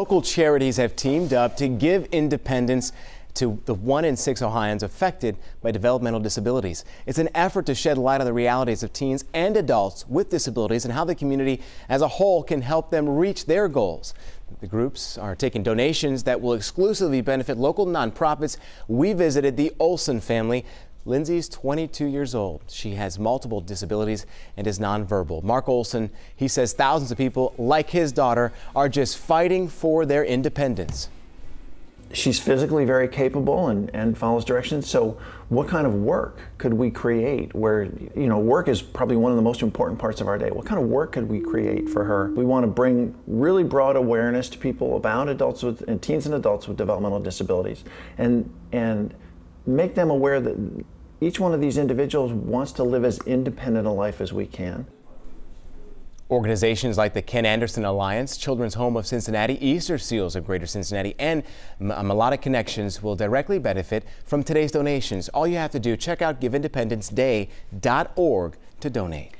Local charities have teamed up to give independence to the one in six Ohioans affected by developmental disabilities. It's an effort to shed light on the realities of teens and adults with disabilities and how the community as a whole can help them reach their goals. The groups are taking donations that will exclusively benefit local nonprofits. We visited the Olson family. Lindsay's 22 years old. She has multiple disabilities and is nonverbal. Mark Olson, he says thousands of people like his daughter are just fighting for their independence she's physically very capable and, and follows directions. So, what kind of work could we create where, you know, work is probably one of the most important parts of our day. What kind of work could we create for her? We want to bring really broad awareness to people about adults with, and teens and adults with developmental disabilities and, and make them aware that each one of these individuals wants to live as independent a life as we can. Organizations like the Ken Anderson Alliance, Children's Home of Cincinnati, Easter Seals of Greater Cincinnati, and Melodic uh, Connections will directly benefit from today's donations. All you have to do, check out GiveIndependenceDay.org to donate.